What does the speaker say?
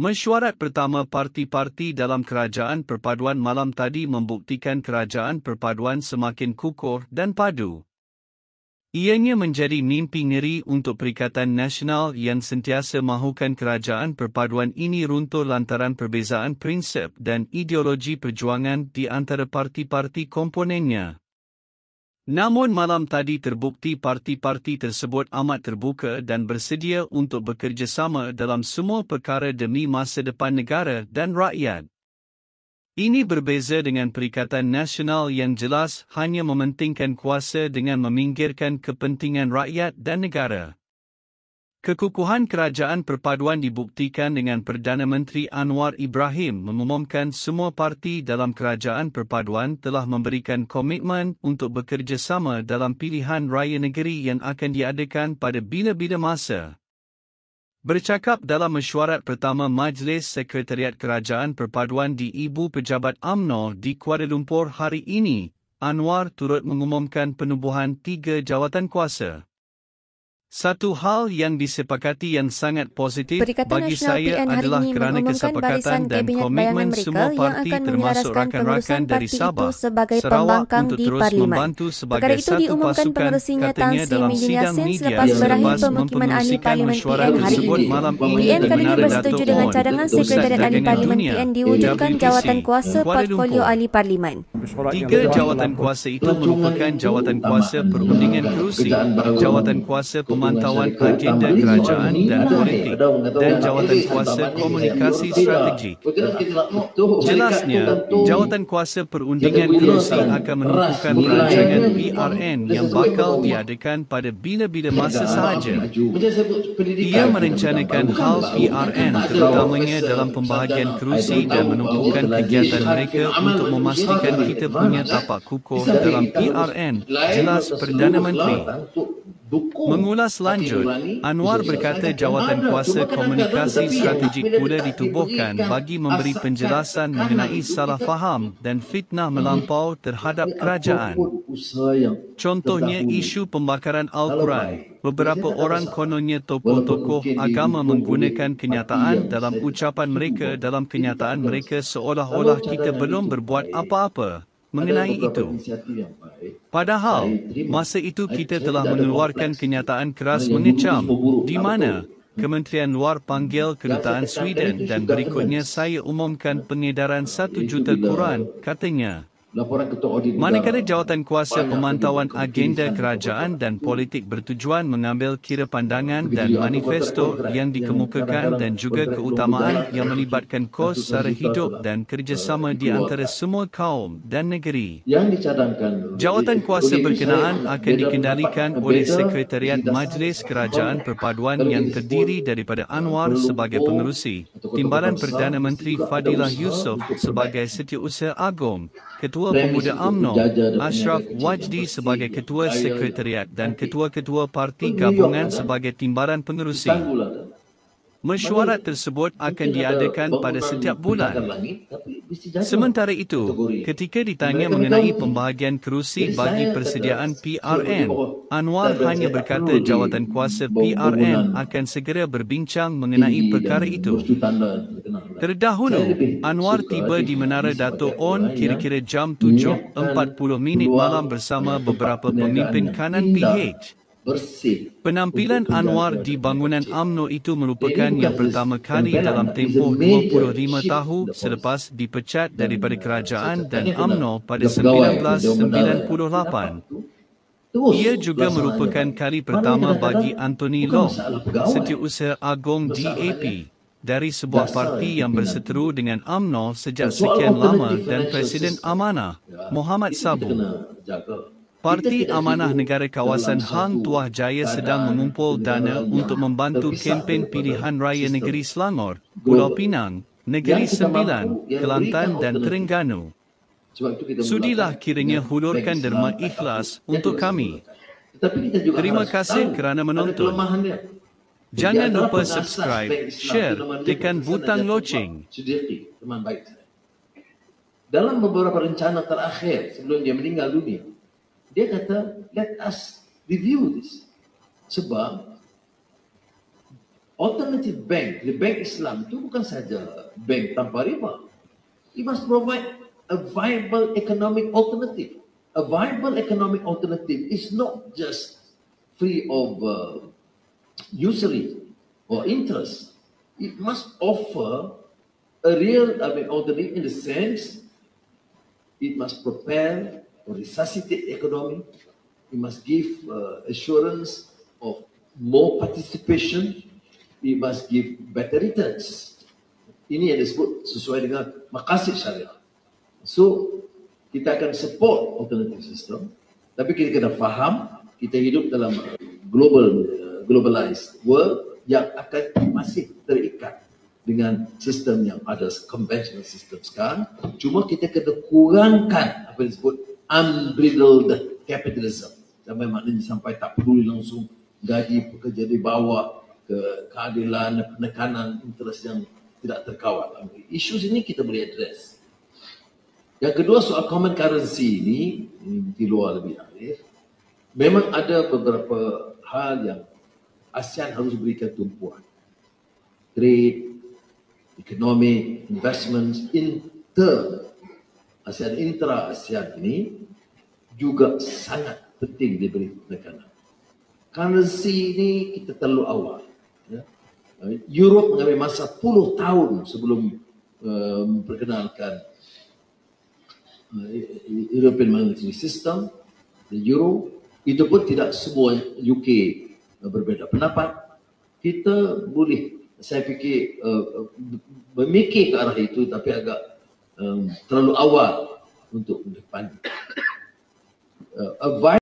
Mesyuarat pertama parti-parti dalam kerajaan perpaduan malam tadi membuktikan kerajaan perpaduan semakin kukuh dan padu. Ianya menjadi mimpi ngeri untuk Perikatan Nasional yang sentiasa mahukan kerajaan perpaduan ini runtuh lantaran perbezaan prinsip dan ideologi perjuangan di antara parti-parti komponennya. Namun malam tadi terbukti parti-parti tersebut amat terbuka dan bersedia untuk bekerjasama dalam semua perkara demi masa depan negara dan rakyat. Ini berbeza dengan Perikatan Nasional yang jelas hanya mementingkan kuasa dengan meminggirkan kepentingan rakyat dan negara. Kekukuhan kerajaan perpaduan dibuktikan dengan Perdana Menteri Anwar Ibrahim mengumumkan semua parti dalam kerajaan perpaduan telah memberikan komitmen untuk bekerjasama dalam pilihan raya negeri yang akan diadakan pada bila-bila masa. Bercakap dalam mesyuarat pertama Majlis Sekretariat Kerajaan Perpaduan di Ibu Pejabat AMNO di Kuala Lumpur hari ini, Anwar turut mengumumkan penubuhan tiga jawatan kuasa. Satu hal yang disepakati yang sangat positif Perikatan bagi Nasional saya PN adalah ini kerana kesepakatan dan komitmen semua yang parti akan termasuk rakan-rakan dari itu Sabah, sebagai Sarawak pembangkang untuk di terus Parlimen. membantu Perkara sebagai itu satu diumumkan pasukan katanya Sri dalam sidang Yassin media selepas berakhir selepas Parlimen mesyuarat PN hari tersebut ini. malam ini PN katanya kebenaran bersetuju dengan cadangan Sekretariat Ahli Parlimen Dunia, PN diwujudkan jawatan kuasa portfolio ahli Parlimen. Tiga jawatan kuasa itu merupakan jawatan kuasa perundingan kerusi, jawatan kuasa pemantauan agenda kerajaan dan politik, dan jawatan kuasa komunikasi strategik. Jelasnya, jawatan kuasa perundingan kerusi akan menentukan perancangan PRN yang bakal diadakan pada bila-bila masa sahaja. Ia merencanakan hal PRN terutamanya dalam pembahagian kerusi dan menumpukan kegiatan mereka untuk memastikan kita punya tapak kukuh dalam PRN, jelas Perdana Menteri. Mengulas lanjut, Anwar berkata jawatan kuasa komunikasi strategik pula ditubuhkan bagi memberi penjelasan mengenai salah faham dan fitnah melampau terhadap kerajaan. Contohnya isu pembakaran Al-Quran. Beberapa orang kononnya tokoh-tokoh agama menggunakan kenyataan dalam ucapan mereka dalam kenyataan mereka seolah-olah kita belum berbuat apa-apa mengenai itu. Padahal, masa itu kita telah mengeluarkan kenyataan keras mengecam di mana Kementerian Luar panggil kedutaan Sweden dan berikutnya saya umumkan pengedaran satu juta Quran, katanya. Manakala jawatan kuasa pemantauan agenda kerajaan dan politik bertujuan mengambil kira pandangan dan manifesto yang dikemukakan dan juga keutamaan yang melibatkan kos sara hidup dan kerjasama di antara semua kaum dan negeri. Jawatan kuasa berkenaan akan dikendalikan oleh Sekretariat Majlis Kerajaan Perpaduan yang terdiri daripada Anwar sebagai pengerusi, Timbalan Perdana Menteri Fadilah Yusof sebagai Setiausaha Agong, Ketua Pemuda UMNO, Ashraf Wajdi sebagai Ketua Sekretariat dan Ketua-Ketua Parti Gabungan sebagai Timbalan Pengerusi. Mesyuarat tersebut akan diadakan pada setiap bulan. Sementara itu, ketika ditanya mengenai pembahagian kerusi bagi persediaan PRN, Anwar hanya berkata jawatan kuasa PRN akan segera berbincang mengenai perkara itu. Terdahulu, Anwar tiba di Menara Dato' On kira-kira jam 7.40 minit malam bersama beberapa pemimpin kanan PH. Penampilan Anwar di bangunan AMNO itu merupakan yang pertama kali dalam tempoh 25 tahun selepas dipecat daripada kerajaan dan AMNO pada 1998. Ia juga merupakan kali pertama bagi Anthony Long, Setiausaha Agong DAP, dari sebuah parti yang berseteru dengan AMNO sejak sekian lama dan Presiden Amanah, Muhammad Sabu. Parti Amanah Negara Kawasan Hang Tuah Jaya sedang mengumpul dana untuk membantu kempen pilihan raya negeri Selangor, Pulau Pinang, Negeri Sembilan, Kelantan dan Terengganu. Sudilah kiranya hulurkan derma ikhlas untuk kami. Terima kasih kerana menonton. Jangan lupa subscribe, share, tekan butang loceng. Dalam beberapa rencana terakhir sebelum dia meninggal dunia, dia kata, let us review this. Sebab alternative bank, the bank Islam itu bukan saja bank tanpa riba. It must provide a viable economic alternative. A viable economic alternative is not just free of uh, usury or interest. It must offer a real I mean, alternative in the sense it must prepare resuscitate economy. It must give uh, assurance of more participation. It must give better returns. Ini yang disebut sesuai dengan makasid syariah. So, kita akan support alternative system. Tapi kita kena faham, kita hidup dalam global uh, globalized world yang akan masih terikat dengan sistem yang ada conventional system sekarang. Cuma kita kena kurangkan apa yang disebut unbridled capitalism. Sampai maknanya sampai tak peduli langsung gaji pekerja dibawa ke keadilan, penekanan interest yang tidak terkawal. Isu ini kita boleh address. Yang kedua soal common currency ini, di luar lebih akhir. Memang ada beberapa hal yang ASEAN harus berikan tumpuan. Trade, economic, investments, inter ASEAN, intra ASEAN ini juga sangat penting diberi penekanan. Currency ini kita terlalu awal. Ya. Europe mengambil masa puluh tahun sebelum uh, memperkenalkan uh, European Monetary System, the Euro. Itu pun tidak semua UK berbeza pendapat. Kita boleh, saya fikir, uh, memikir ke arah itu tapi agak um, terlalu awal untuk depan. Uh,